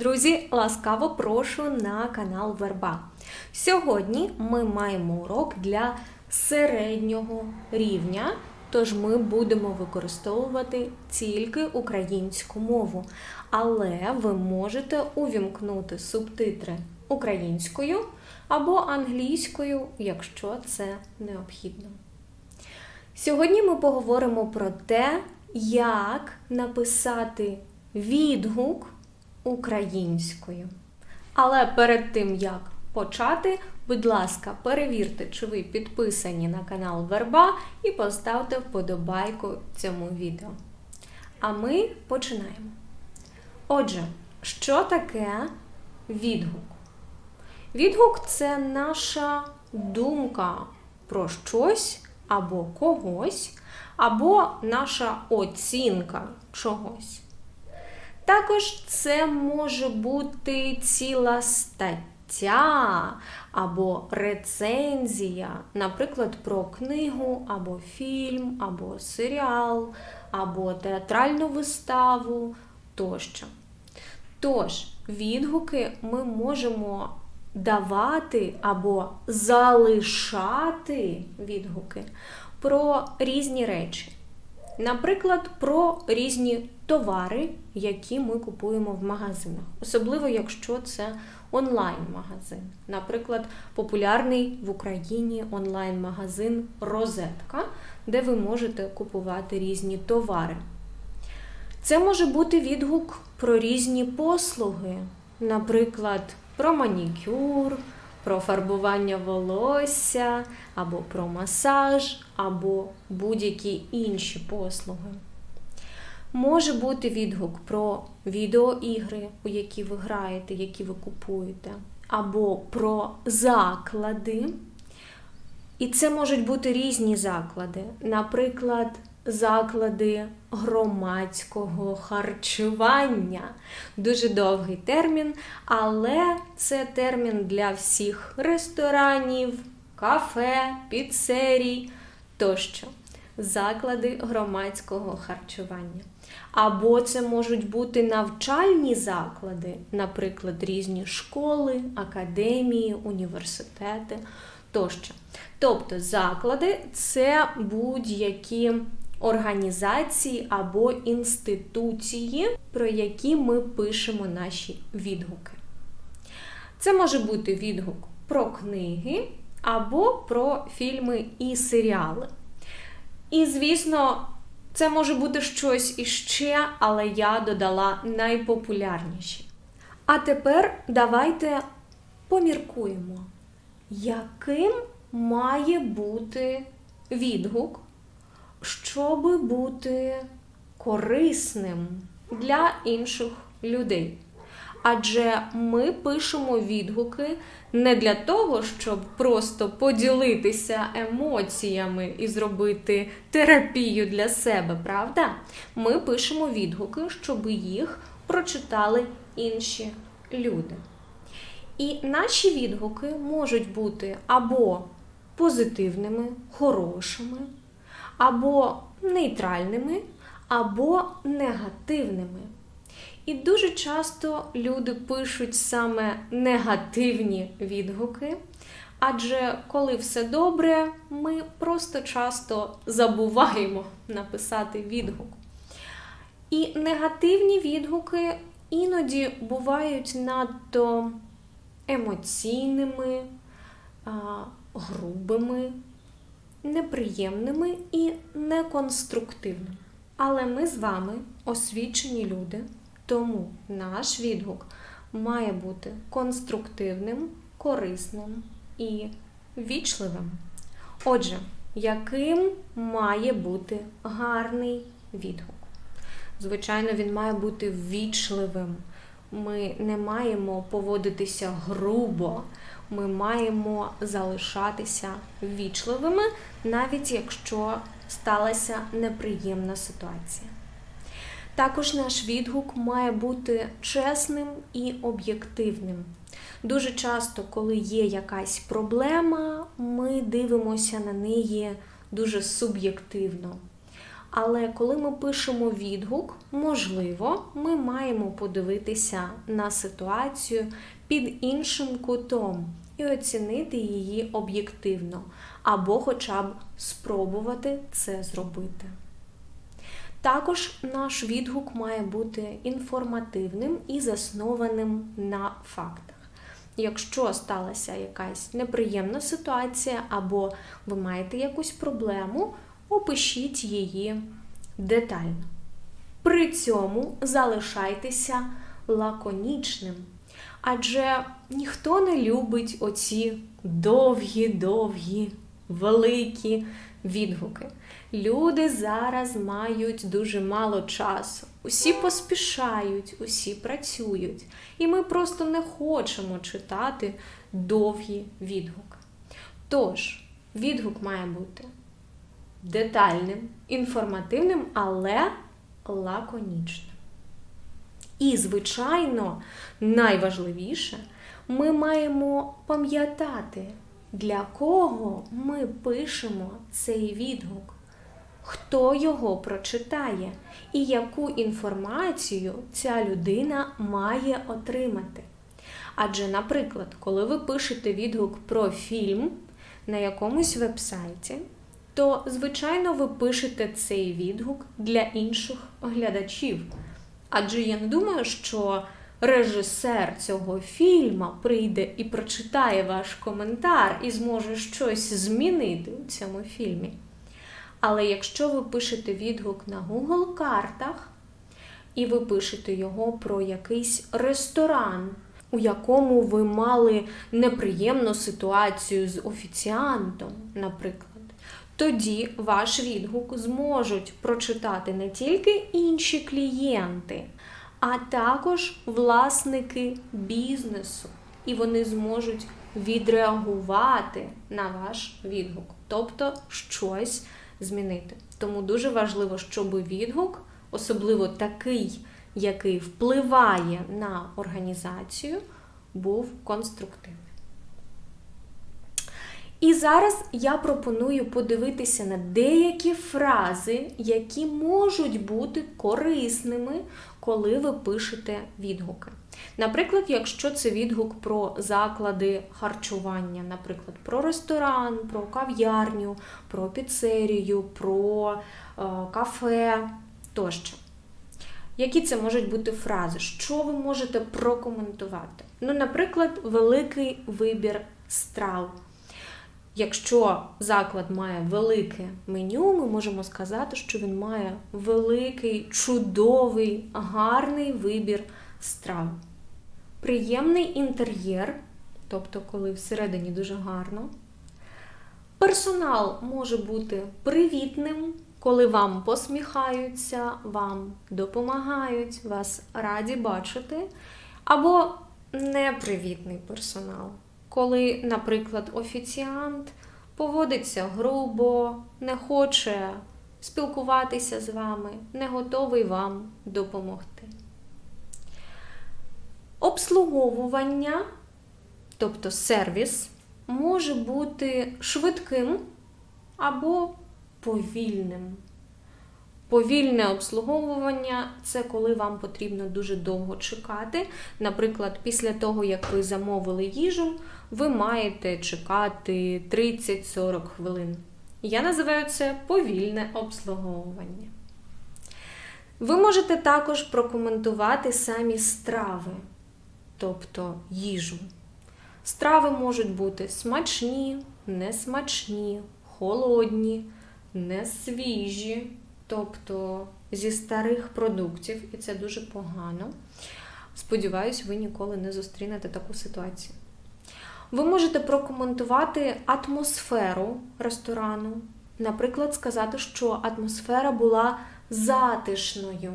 Друзі, ласкаво прошу на канал Верба. Сьогодні ми маємо урок для середнього рівня, тож ми будемо використовувати тільки українську мову. Але ви можете увімкнути субтитри українською або англійською, якщо це необхідно. Сьогодні ми поговоримо про те, як написати відгук українською. Але перед тим, як почати, будь ласка, перевірте, чи ви підписані на канал Верба і поставте вподобайку цьому відео. А ми починаємо. Отже, що таке відгук? Відгук це наша думка про щось або когось, або наша оцінка чогось. Також це може бути ціла стаття або рецензія, наприклад, про книгу, або фільм, або серіал, або театральну виставу тощо. Тож, відгуки ми можемо давати або залишати відгуки про різні речі. Наприклад, про різні товари, які ми купуємо в магазинах, особливо якщо це онлайн-магазин. Наприклад, популярний в Україні онлайн-магазин Розетка, де ви можете купувати різні товари. Це може бути відгук про різні послуги, наприклад, про манікюр, про фарбування волосся, або про масаж, або будь-які інші послуги. Може бути відгук про відеоігри, у які ви граєте, які ви купуєте, або про заклади. І це можуть бути різні заклади. Наприклад, заклади громадського харчування. Дуже довгий термін, але це термін для всіх ресторанів, кафе, піцерій тощо. Заклади громадського харчування. Або це можуть бути навчальні заклади, наприклад, різні школи, академії, університети тощо. Тобто заклади це будь-які організації або інституції, про які ми пишемо наші відгуки. Це може бути відгук про книги або про фільми і серіали. І, звісно, це може бути щось іще, але я додала найпопулярніші. А тепер давайте поміркуємо, яким має бути відгук, щоб бути корисним для інших людей. Адже ми пишемо відгуки не для того, щоб просто поділитися емоціями і зробити терапію для себе, правда? Ми пишемо відгуки, щоб їх прочитали інші люди. І наші відгуки можуть бути або позитивними, хорошими, або нейтральними, або негативними. І дуже часто люди пишуть саме негативні відгуки, адже коли все добре, ми просто часто забуваємо написати відгук. І негативні відгуки іноді бувають надто емоційними, грубими, неприємними і неконструктивними. Але ми з вами освічені люди. Тому наш відгук має бути конструктивним, корисним і вічливим. Отже, яким має бути гарний відгук? Звичайно, він має бути ввічливим. Ми не маємо поводитися грубо, ми маємо залишатися ввічливими, навіть якщо сталася неприємна ситуація. Також наш відгук має бути чесним і об'єктивним. Дуже часто, коли є якась проблема, ми дивимося на неї дуже суб'єктивно. Але коли ми пишемо відгук, можливо, ми маємо подивитися на ситуацію під іншим кутом і оцінити її об'єктивно, або хоча б спробувати це зробити. Також наш відгук має бути інформативним і заснованим на фактах. Якщо сталася якась неприємна ситуація, або ви маєте якусь проблему, опишіть її детально. При цьому залишайтеся лаконічним. Адже ніхто не любить оці довгі-довгі, великі відгуки. Люди зараз мають дуже мало часу. Усі поспішають, усі працюють. І ми просто не хочемо читати довгі відгуки. Тож, відгук має бути детальним, інформативним, але лаконічним. І, звичайно, найважливіше, ми маємо пам'ятати, для кого ми пишемо цей відгук, хто його прочитає і яку інформацію ця людина має отримати. Адже, наприклад, коли ви пишете відгук про фільм на якомусь вебсайті, то, звичайно, ви пишете цей відгук для інших глядачів. Адже я не думаю, що режисер цього фільму прийде і прочитає ваш коментар і зможе щось змінити у цьому фільмі. Але якщо ви пишете відгук на Google картах, і ви пишете його про якийсь ресторан, у якому ви мали неприємну ситуацію з офіціантом, наприклад, тоді ваш відгук зможуть прочитати не тільки інші клієнти, а також власники бізнесу. І вони зможуть відреагувати на ваш відгук, тобто щось змінити. Тому дуже важливо, щоб відгук, особливо такий, який впливає на організацію, був конструктивний. І зараз я пропоную подивитися на деякі фрази, які можуть бути корисними, коли ви пишете відгуки. Наприклад, якщо це відгук про заклади харчування, наприклад, про ресторан, про кав'ярню, про піцерію, про е, кафе тощо. Які це можуть бути фрази? Що ви можете прокоментувати? Ну, наприклад, великий вибір страв. Якщо заклад має велике меню, ми можемо сказати, що він має великий, чудовий, гарний вибір страв. Приємний інтер'єр, тобто, коли всередині дуже гарно. Персонал може бути привітним, коли вам посміхаються, вам допомагають, вас раді бачити. Або непривітний персонал коли, наприклад, офіціант поводиться грубо, не хоче спілкуватися з вами, не готовий вам допомогти. Обслуговування, тобто сервіс, може бути швидким або повільним. Повільне обслуговування це коли вам потрібно дуже довго чекати. Наприклад, після того, як ви замовили їжу, ви маєте чекати 30-40 хвилин. Я називаю це повільне обслуговування. Ви можете також прокоментувати самі страви, тобто їжу. Страви можуть бути смачні, несмачні, холодні, несвіжі, тобто зі старих продуктів, і це дуже погано. Сподіваюсь, ви ніколи не зустрінете таку ситуацію. Ви можете прокоментувати атмосферу ресторану. Наприклад, сказати, що атмосфера була затишною,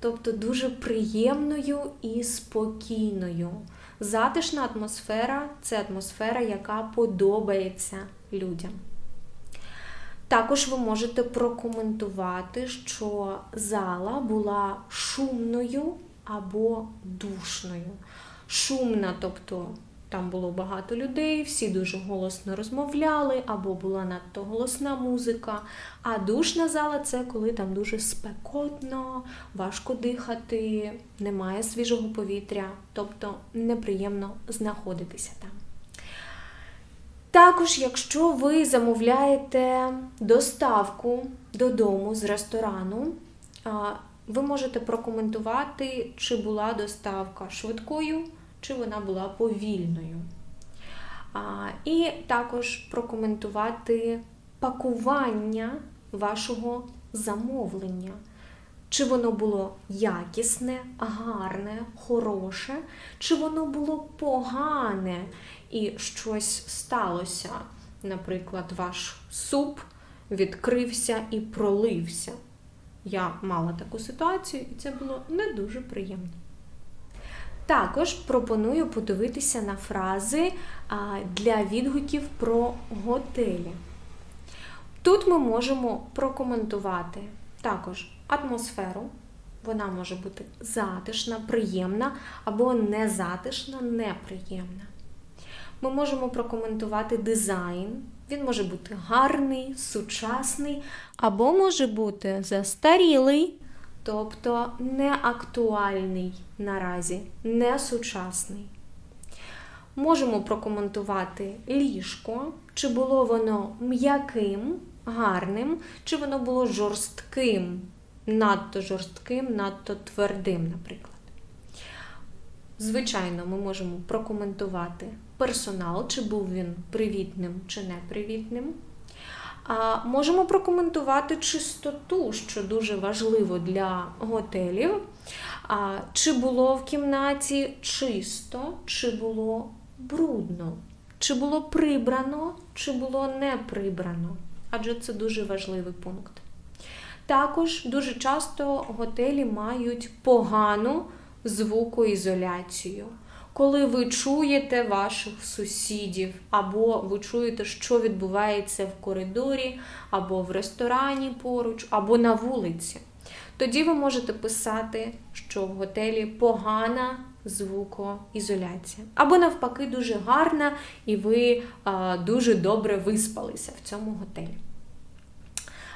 тобто дуже приємною і спокійною. Затишна атмосфера це атмосфера, яка подобається людям. Також ви можете прокоментувати, що зала була шумною або душною. Шумна, тобто там було багато людей, всі дуже голосно розмовляли, або була надто голосна музика. А душна зала це коли там дуже спекотно, важко дихати, немає свіжого повітря, тобто неприємно знаходитися там. Також, якщо ви замовляєте доставку додому з ресторану, ви можете прокоментувати, чи була доставка швидкою, чи вона була повільною. І також прокоментувати пакування вашого замовлення. Чи воно було якісне, гарне, хороше, чи воно було погане і щось сталося. Наприклад, ваш суп відкрився і пролився. Я мала таку ситуацію, і це було не дуже приємно. Також пропоную подивитися на фрази для відгуків про готелі. Тут ми можемо прокоментувати також атмосферу. Вона може бути затишна, приємна або незатишна, неприємна. Ми можемо прокоментувати дизайн. Він може бути гарний, сучасний, або може бути застарілий, тобто неактуальний наразі, не сучасний. Можемо прокоментувати ліжко, чи було воно м'яким, гарним, чи воно було жорстким, надто жорстким, надто твердим, наприклад. Звичайно, ми можемо прокоментувати персонал, чи був він привітним чи непривітним. Можемо прокоментувати чистоту, що дуже важливо для готелів. Чи було в кімнаті чисто, чи було брудно, чи було прибрано, чи було не прибрано. Адже це дуже важливий пункт. Також дуже часто готелі мають погану звукоізоляцію. Коли ви чуєте ваших сусідів, або ви чуєте, що відбувається в коридорі, або в ресторані поруч, або на вулиці, тоді ви можете писати, що в готелі погана звукоізоляція. Або, навпаки, дуже гарна, і ви а, дуже добре виспалися в цьому готелі.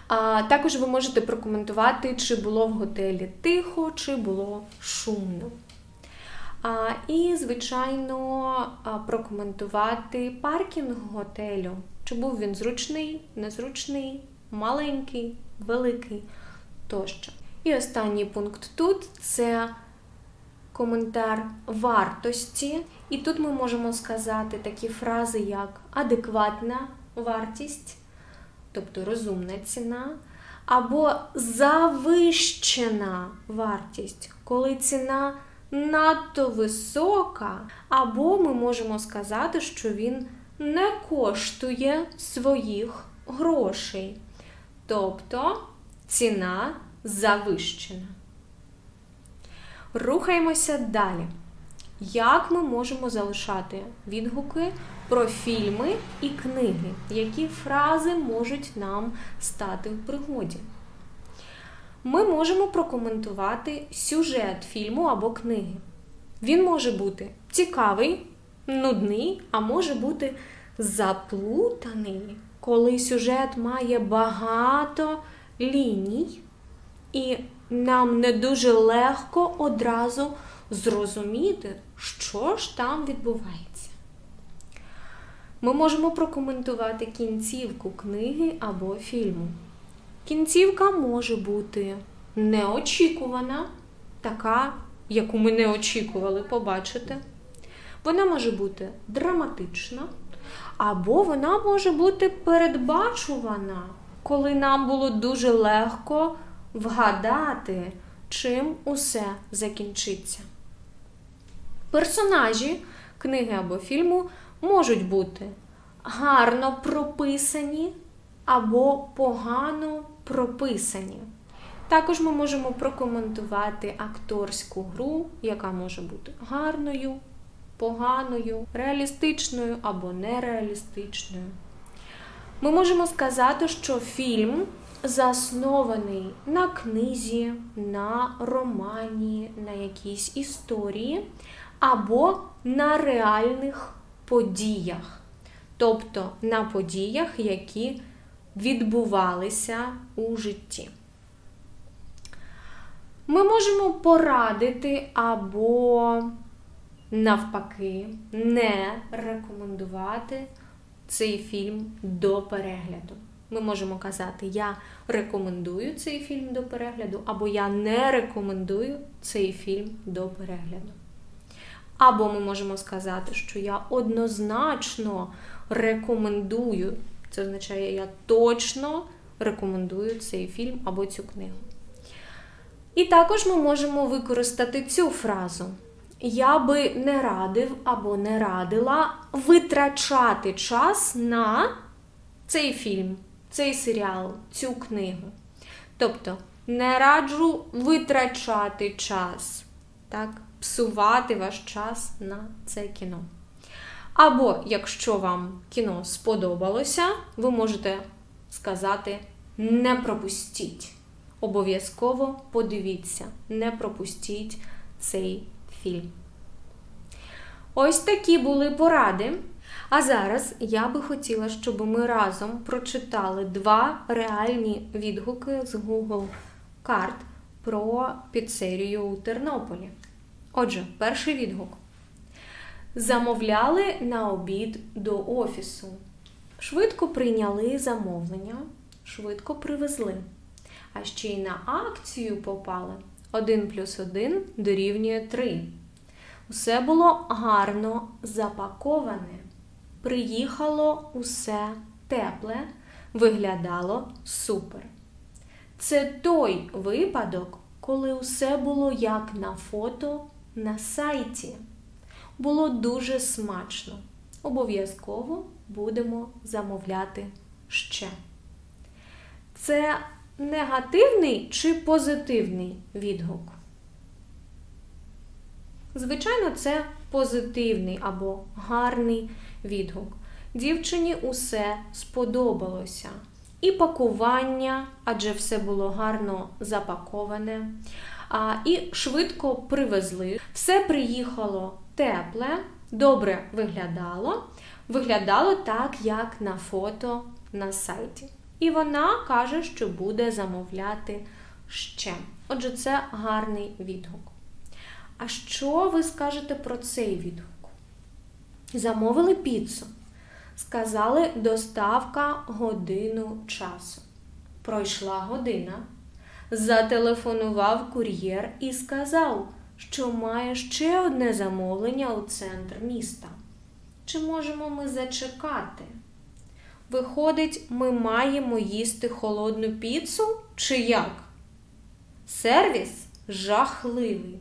А, Також ви можете прокоментувати, чи було в готелі тихо, чи було шумно. І, звичайно, прокоментувати паркінг готелю. Чи був він зручний, незручний, маленький, великий тощо. І останній пункт тут це коментар вартості. І тут ми можемо сказати такі фрази, як адекватна вартість, тобто розумна ціна, або завищена вартість, коли ціна надто висока, або ми можемо сказати, що він не коштує своїх грошей. Тобто ціна завищена. Рухаємося далі. Як ми можемо залишати відгуки про фільми і книги? Які фрази можуть нам стати в пригоді? Ми можемо прокоментувати сюжет фільму або книги. Він може бути цікавий, нудний, а може бути заплутаний, коли сюжет має багато ліній, і нам не дуже легко одразу зрозуміти, що ж там відбувається. Ми можемо прокоментувати кінцівку книги або фільму. Кінцівка може бути неочікувана, така, яку ми не очікували побачити. Вона може бути драматична, або вона може бути передбачувана, коли нам було дуже легко вгадати, чим усе закінчиться. Персонажі книги або фільму можуть бути гарно прописані або погано прописані. Також ми можемо прокоментувати акторську гру, яка може бути гарною, поганою, реалістичною або нереалістичною. Ми можемо сказати, що фільм заснований на книзі, на романі, на якійсь історії або на реальних подіях, тобто на подіях, які відбувалися у житті. Ми можемо порадити або, навпаки, не рекомендувати цей фільм до перегляду. Ми можемо казати, я рекомендую цей фільм до перегляду, або я не рекомендую цей фільм до перегляду. Або ми можемо сказати, що я однозначно рекомендую, це означає, я точно рекомендую цей фільм або цю книгу. І також ми можемо використати цю фразу. Я би не радив або не радила витрачати час на цей фільм, цей серіал, цю книгу. Тобто, не раджу витрачати час, так, псувати ваш час на це кіно. Або, якщо вам кіно сподобалося, ви можете сказати не пропустіть. Обов'язково подивіться, не пропустіть цей фільм. Ось такі були поради. А зараз я би хотіла, щоб ми разом прочитали два реальні відгуки з Google карт про піцерію у Тернополі. Отже, перший відгук. Замовляли на обід до офісу. Швидко прийняли замовлення, швидко привезли. А ще й на акцію попали 1 плюс 1 дорівнює 3. Усе було гарно запаковане. Приїхало усе тепле, виглядало супер. Це той випадок, коли усе було як на фото на сайті. Було дуже смачно. Обов'язково будемо замовляти ще. Це негативний чи позитивний відгук? Звичайно, це позитивний або гарний відгук. Дівчині усе сподобалося. І пакування, адже все було гарно запаковане, і швидко привезли. Все приїхало тепле, добре виглядало. Виглядало так, як на фото на сайті. І вона каже, що буде замовляти ще. Отже, це гарний відгук. А що ви скажете про цей відгук? Замовили піцу. Сказали доставка годину часу. Пройшла година. Зателефонував кур'єр і сказав, що має ще одне замовлення у центр міста. Чи можемо ми зачекати? Виходить, ми маємо їсти холодну піцу чи як? Сервіс жахливий.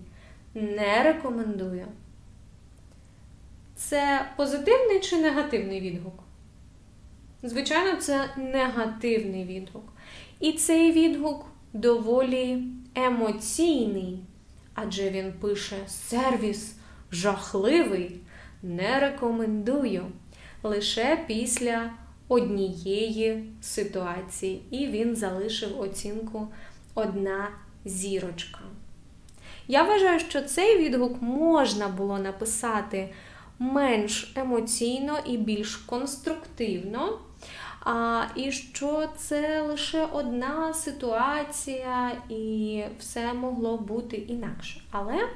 Не рекомендую. Це позитивний чи негативний відгук? Звичайно, це негативний відгук. І цей відгук доволі емоційний, адже він пише сервіс жахливий. Не рекомендую лише після однієї ситуації. І він залишив оцінку одна зірочка. Я вважаю, що цей відгук можна було написати менш емоційно і більш конструктивно. А, І що це лише одна ситуація, і все могло бути інакше. Але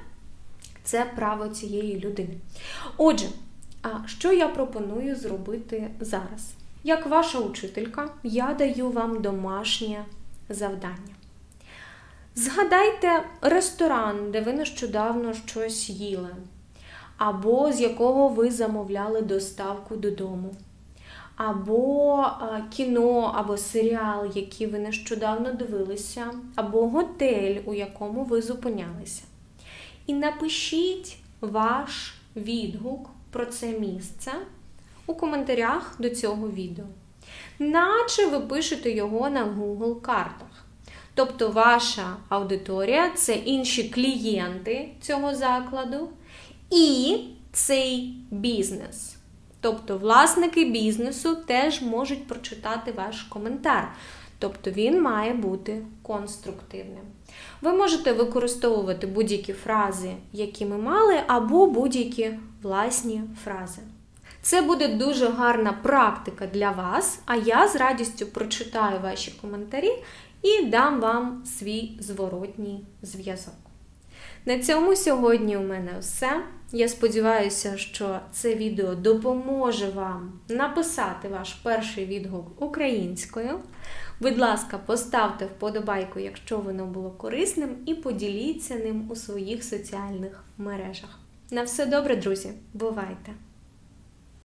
це право цієї людини. Отже, а що я пропоную зробити зараз? Як ваша учителька, я даю вам домашнє завдання. Згадайте ресторан, де ви нещодавно щось їли, або з якого ви замовляли доставку додому, або кіно, або серіал, який ви нещодавно дивилися, або готель, у якому ви зупинялися. І напишіть ваш відгук про це місце у коментарях до цього відео. Наче ви пишете його на Google картах. Тобто ваша аудиторія це інші клієнти цього закладу і цей бізнес. Тобто власники бізнесу теж можуть прочитати ваш коментар. Тобто він має бути конструктивним. Ви можете використовувати будь-які фрази, які ми мали, або будь-які власні фрази. Це буде дуже гарна практика для вас, а я з радістю прочитаю ваші коментарі і дам вам свій зворотній зв'язок. На цьому сьогодні у мене все. Я сподіваюся, що це відео допоможе вам написати ваш перший відгук українською. Будь ласка, поставте вподобайку, якщо воно було корисним, і поділіться ним у своїх соціальних мережах. На все добре, друзі! Бувайте!